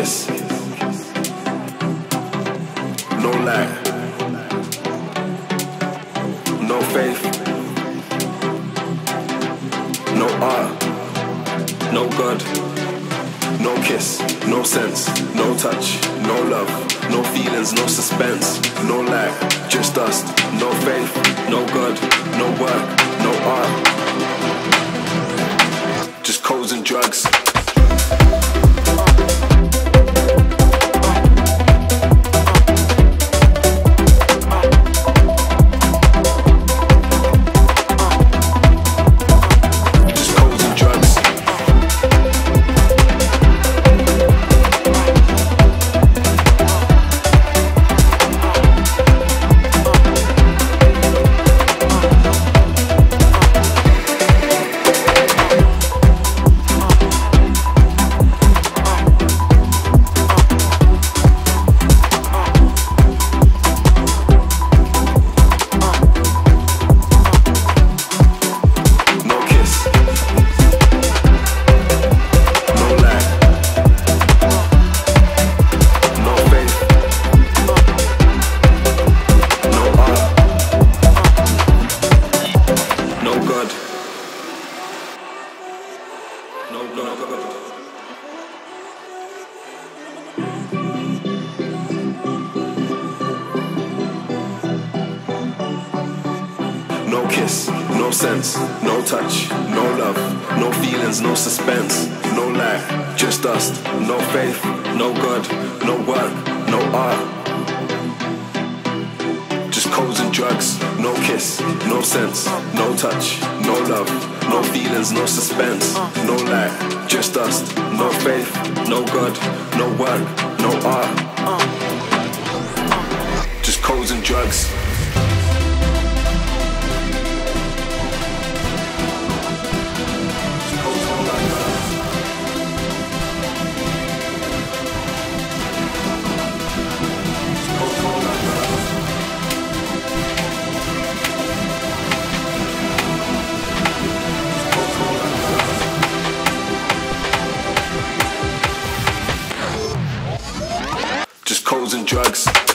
kiss. No lie. No faith. No art. No God. No kiss. No sense. No touch. No love. No feelings. No suspense. No lie. Just dust. No faith. No God. No work. No art. Just codes and drugs. No kiss, no sense, no touch, no love, no feelings, no suspense, no lie, just dust, no faith, no God, no work, no sense, no touch, no love, no feelings, no suspense, no lie, just dust, no faith, no God, no work, no art. Just codes and drugs. And drugs.